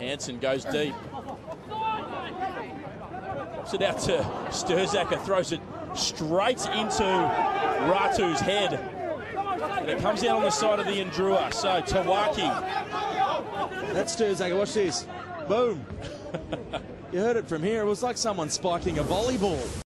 Hansen goes deep. It out to Stirzaker, throws it straight into Ratu's head. And it comes out on the side of the Indrua. So Tawaki. That's Stirzaker. Watch this. Boom. you heard it from here. It was like someone spiking a volleyball.